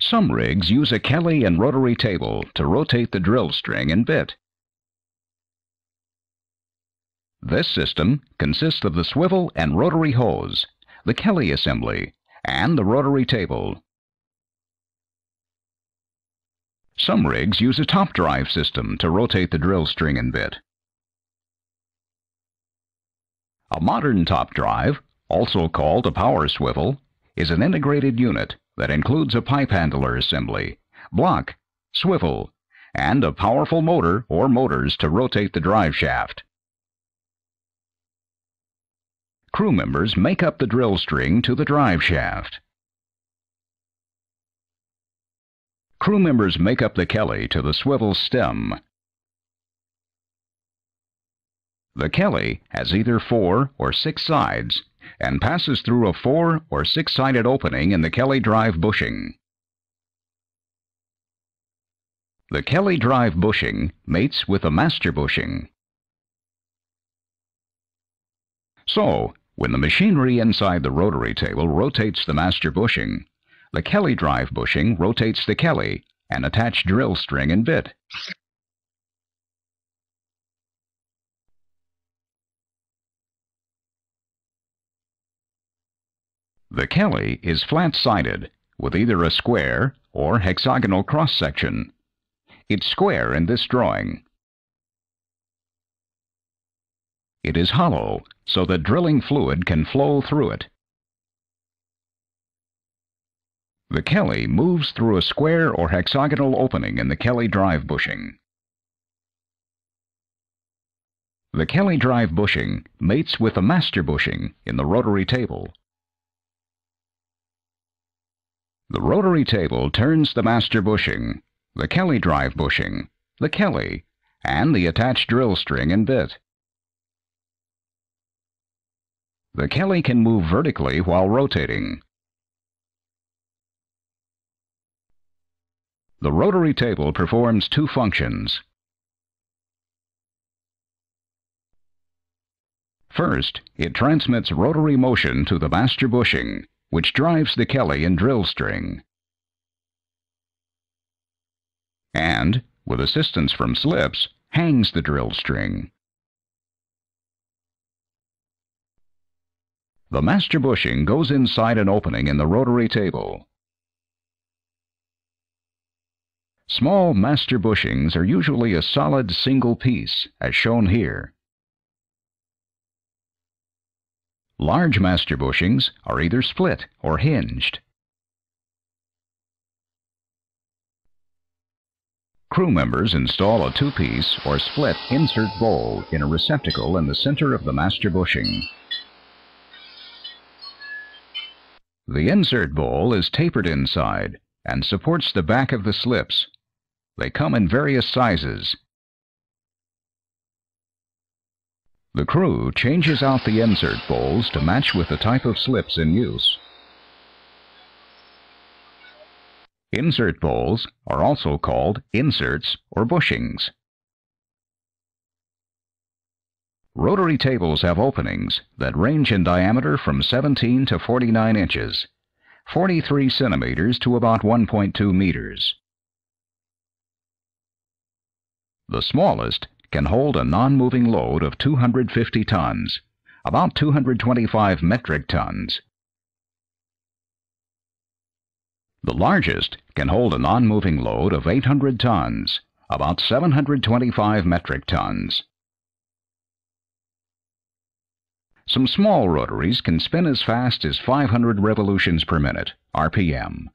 Some rigs use a Kelly and rotary table to rotate the drill string and bit. This system consists of the swivel and rotary hose, the Kelly assembly, and the rotary table. Some rigs use a top drive system to rotate the drill string and bit. A modern top drive, also called a power swivel, is an integrated unit that includes a pipe handler assembly, block, swivel, and a powerful motor or motors to rotate the drive shaft. Crew members make up the drill string to the drive shaft. Crew members make up the Kelly to the swivel stem. The Kelly has either four or six sides and passes through a four or six-sided opening in the Kelly drive bushing. The Kelly drive bushing mates with the master bushing. So, when the machinery inside the rotary table rotates the master bushing, the Kelly drive bushing rotates the Kelly and attached drill string and bit. The Kelly is flat-sided, with either a square or hexagonal cross-section. It's square in this drawing. It is hollow, so that drilling fluid can flow through it. The Kelly moves through a square or hexagonal opening in the Kelly drive bushing. The Kelly drive bushing mates with the master bushing in the rotary table. The rotary table turns the master bushing, the Kelly drive bushing, the Kelly, and the attached drill string and bit. The Kelly can move vertically while rotating. The rotary table performs two functions. First, it transmits rotary motion to the master bushing which drives the Kelly and drill string. And, with assistance from slips, hangs the drill string. The master bushing goes inside an opening in the rotary table. Small master bushings are usually a solid single piece, as shown here. Large master bushings are either split or hinged. Crew members install a two-piece or split insert bowl in a receptacle in the center of the master bushing. The insert bowl is tapered inside and supports the back of the slips. They come in various sizes, The crew changes out the insert bowls to match with the type of slips in use. Insert bowls are also called inserts or bushings. Rotary tables have openings that range in diameter from 17 to 49 inches, 43 centimeters to about 1.2 meters. The smallest can hold a non-moving load of 250 tons, about 225 metric tons. The largest can hold a non-moving load of 800 tons, about 725 metric tons. Some small rotaries can spin as fast as 500 revolutions per minute, RPM.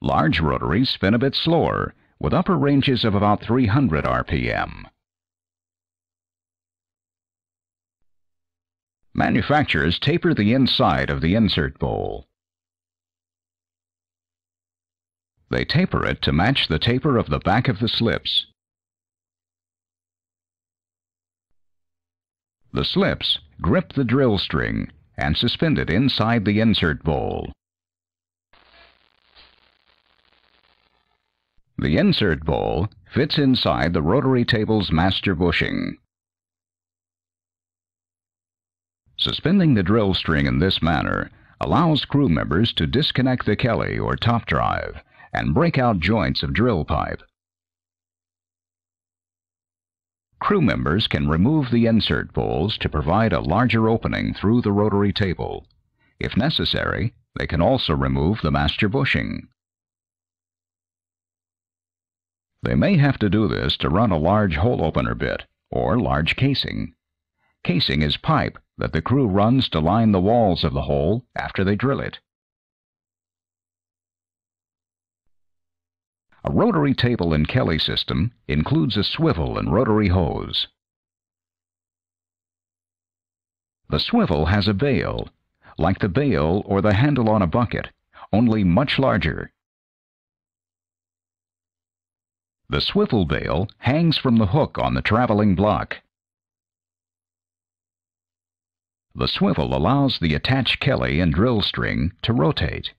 Large rotaries spin a bit slower, with upper ranges of about 300 RPM. Manufacturers taper the inside of the insert bowl. They taper it to match the taper of the back of the slips. The slips grip the drill string and suspend it inside the insert bowl. The insert bowl fits inside the rotary table's master bushing. Suspending the drill string in this manner allows crew members to disconnect the Kelly or top drive and break out joints of drill pipe. Crew members can remove the insert bowls to provide a larger opening through the rotary table. If necessary, they can also remove the master bushing. They may have to do this to run a large hole opener bit or large casing. Casing is pipe that the crew runs to line the walls of the hole after they drill it. A rotary table and Kelly system includes a swivel and rotary hose. The swivel has a bail, like the bail or the handle on a bucket, only much larger. The swivel bail hangs from the hook on the traveling block. The swivel allows the attached Kelly and drill string to rotate.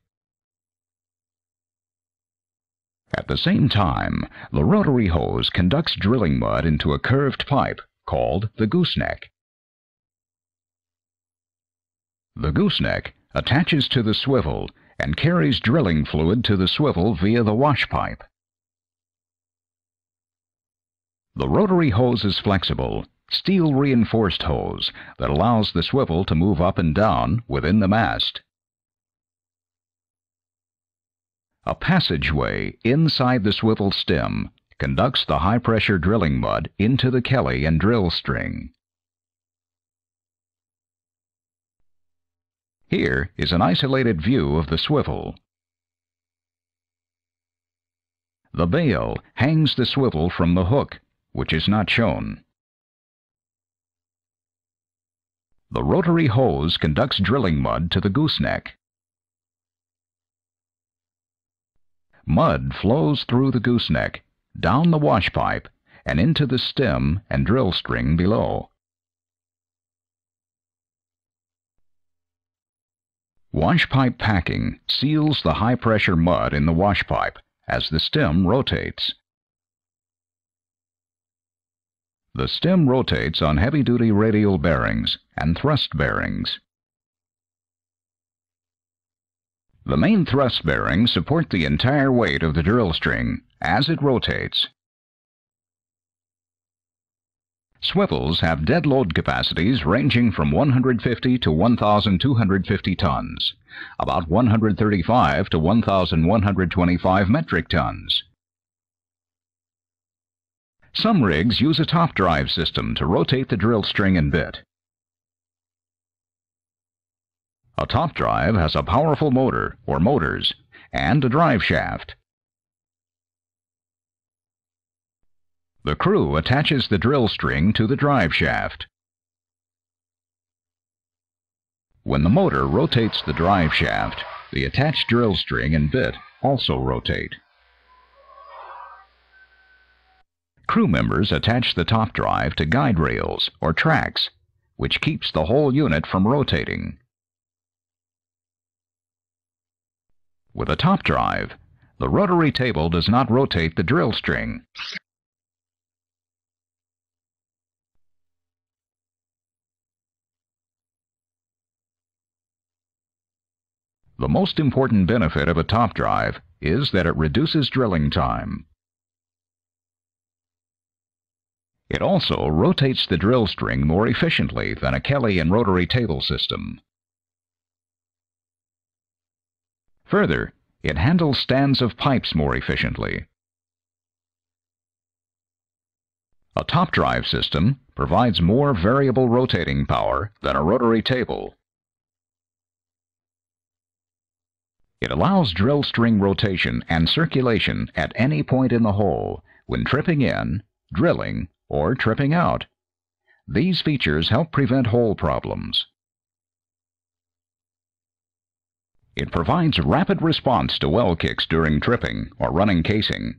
At the same time, the rotary hose conducts drilling mud into a curved pipe called the gooseneck. The gooseneck attaches to the swivel and carries drilling fluid to the swivel via the wash pipe. The rotary hose is flexible, steel-reinforced hose that allows the swivel to move up and down within the mast. A passageway inside the swivel stem conducts the high-pressure drilling mud into the Kelly and drill string. Here is an isolated view of the swivel. The bail hangs the swivel from the hook, which is not shown. The rotary hose conducts drilling mud to the gooseneck. Mud flows through the gooseneck, down the wash pipe, and into the stem and drill string below. Wash pipe packing seals the high-pressure mud in the wash pipe as the stem rotates. The stem rotates on heavy-duty radial bearings and thrust bearings. The main thrust bearings support the entire weight of the drill string as it rotates. Swivels have dead load capacities ranging from 150 to 1,250 tons, about 135 to 1,125 metric tons. Some rigs use a top drive system to rotate the drill string and bit. A top drive has a powerful motor, or motors, and a drive shaft. The crew attaches the drill string to the drive shaft. When the motor rotates the drive shaft, the attached drill string and bit also rotate. Crew members attach the top drive to guide rails or tracks, which keeps the whole unit from rotating. With a top drive, the rotary table does not rotate the drill string. The most important benefit of a top drive is that it reduces drilling time. It also rotates the drill string more efficiently than a Kelly and rotary table system. Further, it handles stands of pipes more efficiently. A top drive system provides more variable rotating power than a rotary table. It allows drill string rotation and circulation at any point in the hole when tripping in, drilling, or tripping out. These features help prevent hole problems. It provides rapid response to well kicks during tripping or running casing.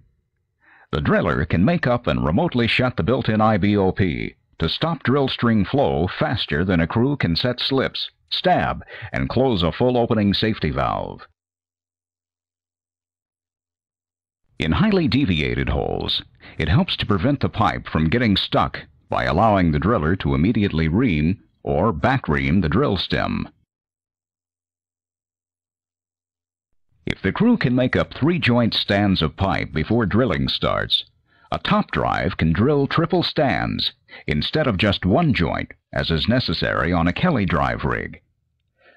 The driller can make up and remotely shut the built-in IBOP to stop drill string flow faster than a crew can set slips, stab, and close a full opening safety valve. In highly deviated holes, it helps to prevent the pipe from getting stuck by allowing the driller to immediately ream or back ream the drill stem. If the crew can make up three joint stands of pipe before drilling starts, a top drive can drill triple stands instead of just one joint, as is necessary on a Kelly drive rig.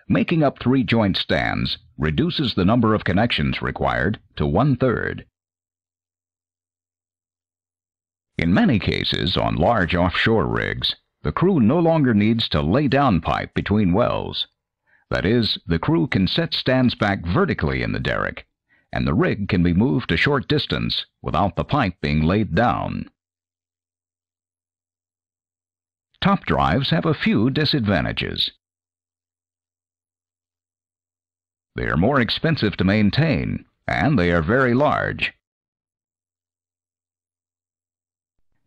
Making up three joint stands reduces the number of connections required to one In many cases on large offshore rigs, the crew no longer needs to lay down pipe between wells. That is, the crew can set stands back vertically in the derrick, and the rig can be moved a short distance without the pipe being laid down. Top drives have a few disadvantages. They are more expensive to maintain, and they are very large.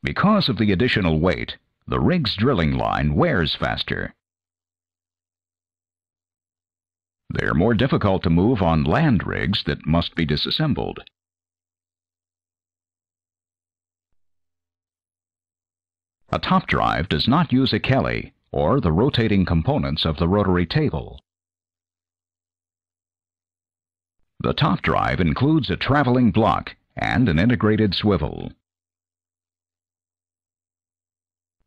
Because of the additional weight, the rig's drilling line wears faster. They are more difficult to move on land rigs that must be disassembled. A top drive does not use a Kelly or the rotating components of the rotary table. The top drive includes a traveling block and an integrated swivel.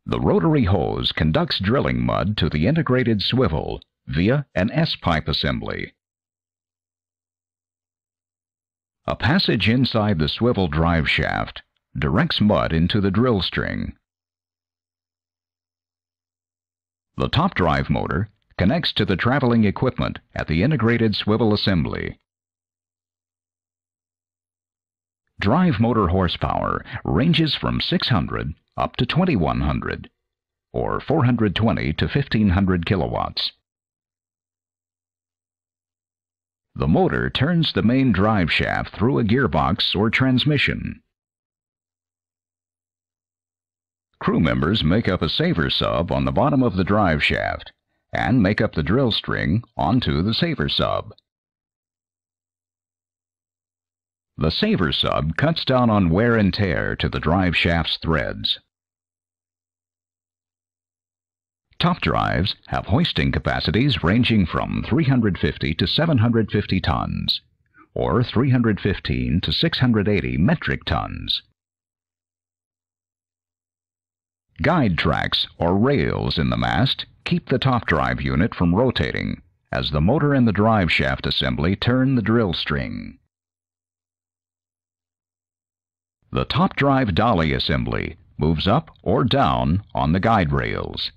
The rotary hose conducts drilling mud to the integrated swivel via an S-pipe assembly. A passage inside the swivel drive shaft directs mud into the drill string. The top drive motor connects to the traveling equipment at the integrated swivel assembly. Drive motor horsepower ranges from 600 up to 2100 or 420 to 1500 kilowatts. The motor turns the main drive shaft through a gearbox or transmission. Crew members make up a saver sub on the bottom of the drive shaft and make up the drill string onto the saver sub. The saver sub cuts down on wear and tear to the drive shaft's threads. Top drives have hoisting capacities ranging from 350 to 750 tons, or 315 to 680 metric tons. Guide tracks or rails in the mast keep the top drive unit from rotating as the motor and the drive shaft assembly turn the drill string. The top drive dolly assembly moves up or down on the guide rails.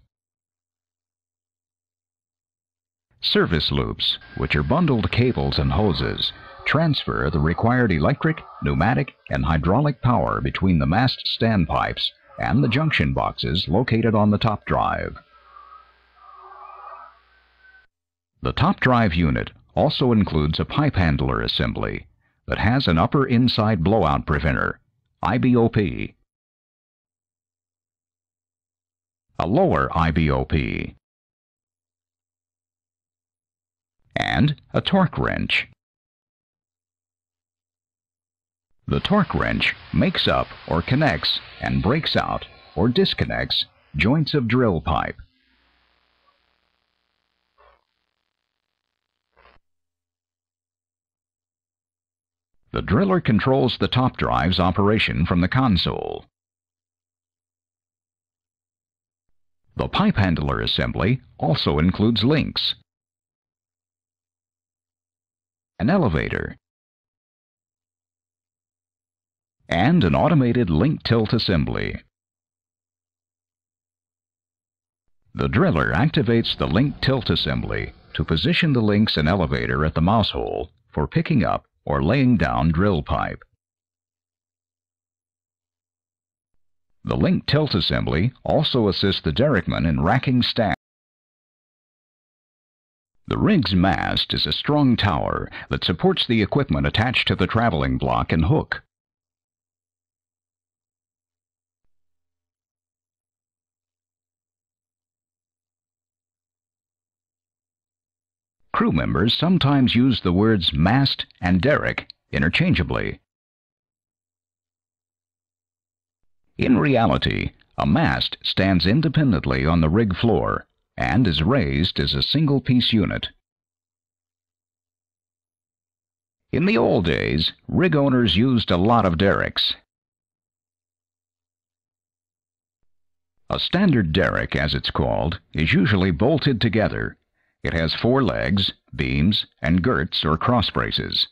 Service loops, which are bundled cables and hoses, transfer the required electric, pneumatic, and hydraulic power between the mast standpipes and the junction boxes located on the top drive. The top drive unit also includes a pipe handler assembly that has an upper inside blowout preventer, IBOP, a lower IBOP, and a torque wrench. The torque wrench makes up or connects and breaks out or disconnects joints of drill pipe. The driller controls the top drive's operation from the console. The pipe handler assembly also includes links, an elevator, and an automated link tilt assembly. The driller activates the link tilt assembly to position the links and elevator at the mouse hole for picking up or laying down drill pipe. The link tilt assembly also assists the derrickman in racking stack. The rig's mast is a strong tower that supports the equipment attached to the traveling block and hook. Crew members sometimes use the words mast and derrick interchangeably. In reality, a mast stands independently on the rig floor and is raised as a single-piece unit. In the old days, rig owners used a lot of derricks. A standard derrick, as it's called, is usually bolted together. It has four legs, beams, and girts or cross braces.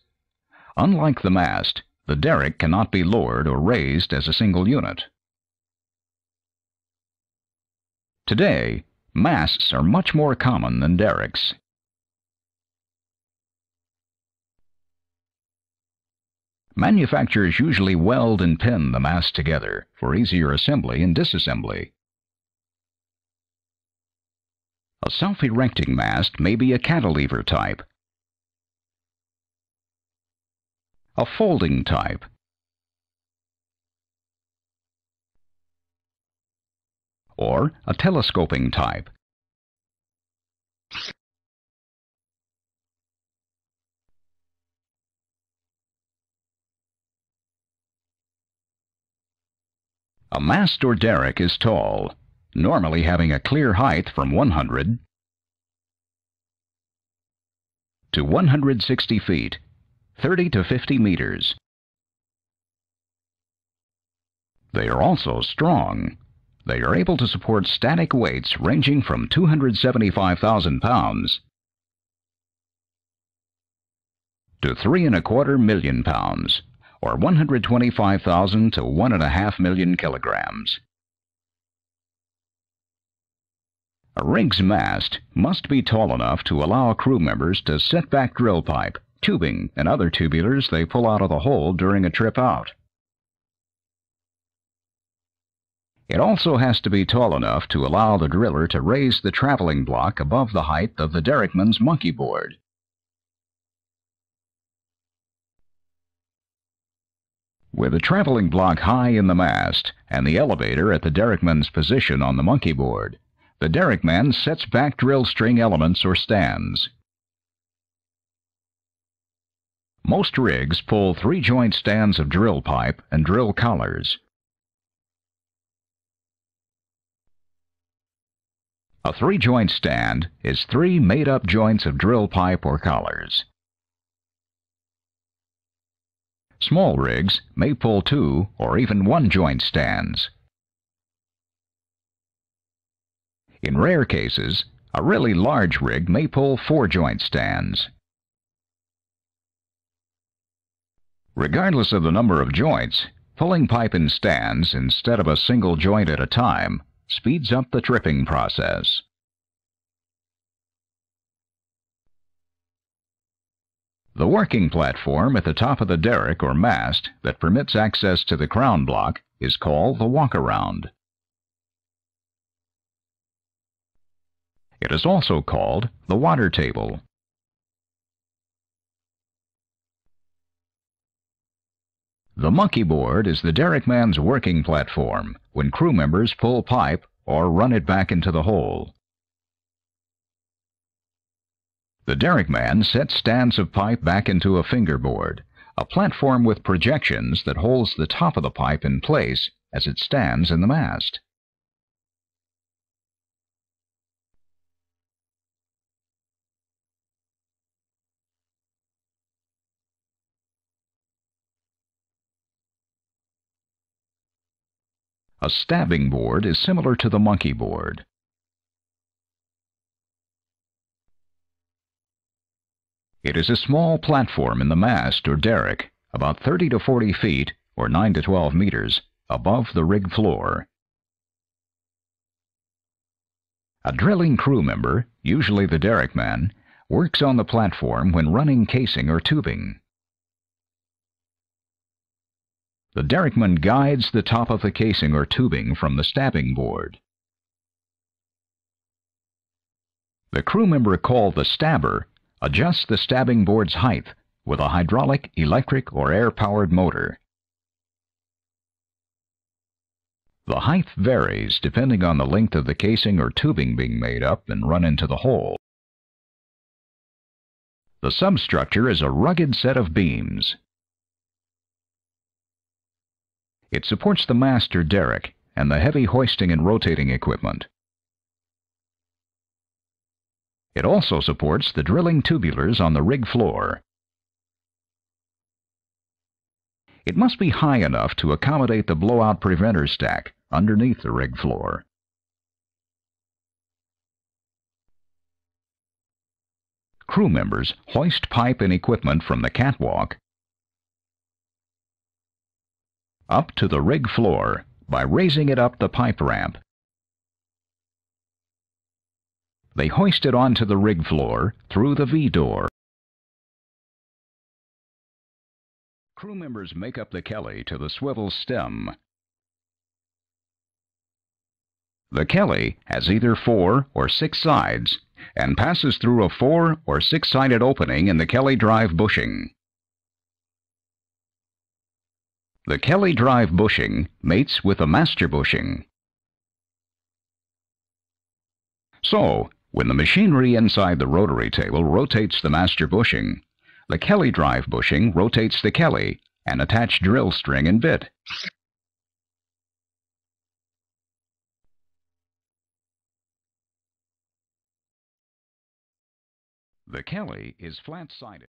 Unlike the mast, the derrick cannot be lowered or raised as a single unit. Today, masts are much more common than derricks. Manufacturers usually weld and pin the mast together for easier assembly and disassembly. A self-erecting mast may be a cantilever type, a folding type, or a telescoping type. A mast or derrick is tall, normally having a clear height from 100 to 160 feet, 30 to 50 meters. They are also strong. They are able to support static weights ranging from 275,000 pounds to three and a quarter million pounds or 125,000 to 1.5 million kilograms. A rig's mast must be tall enough to allow crew members to set back drill pipe, tubing, and other tubulars they pull out of the hole during a trip out. It also has to be tall enough to allow the driller to raise the traveling block above the height of the derrickman's monkey board. With the traveling block high in the mast and the elevator at the derrickman's position on the monkey board, the derrickman sets back drill string elements or stands. Most rigs pull three-joint stands of drill pipe and drill collars. A three-joint stand is three made-up joints of drill pipe or collars. Small rigs may pull two or even one joint stands. In rare cases, a really large rig may pull four joint stands. Regardless of the number of joints, pulling pipe in stands instead of a single joint at a time speeds up the tripping process. The working platform at the top of the derrick or mast that permits access to the crown block is called the walk-around. It is also called the water table. The monkey board is the derrickman's working platform when crew members pull pipe or run it back into the hole. The derrickman sets stands of pipe back into a fingerboard, a platform with projections that holds the top of the pipe in place as it stands in the mast. A stabbing board is similar to the monkey board. It is a small platform in the mast or derrick, about 30 to 40 feet, or 9 to 12 meters, above the rig floor. A drilling crew member, usually the derrickman, works on the platform when running casing or tubing. The derrickman guides the top of the casing or tubing from the stabbing board. The crew member called the stabber adjusts the stabbing board's height with a hydraulic, electric, or air-powered motor. The height varies depending on the length of the casing or tubing being made up and run into the hole. The substructure is a rugged set of beams. It supports the mast or derrick and the heavy hoisting and rotating equipment. It also supports the drilling tubulars on the rig floor. It must be high enough to accommodate the blowout preventer stack underneath the rig floor. Crew members hoist pipe and equipment from the catwalk up to the rig floor by raising it up the pipe ramp. They hoist it onto the rig floor through the V-door. Crew members make up the Kelly to the swivel stem. The Kelly has either four or six sides and passes through a four or six-sided opening in the Kelly drive bushing. The Kelly drive bushing mates with the master bushing. So, when the machinery inside the rotary table rotates the master bushing, the Kelly drive bushing rotates the Kelly and attached drill string and bit. The Kelly is flat-sided.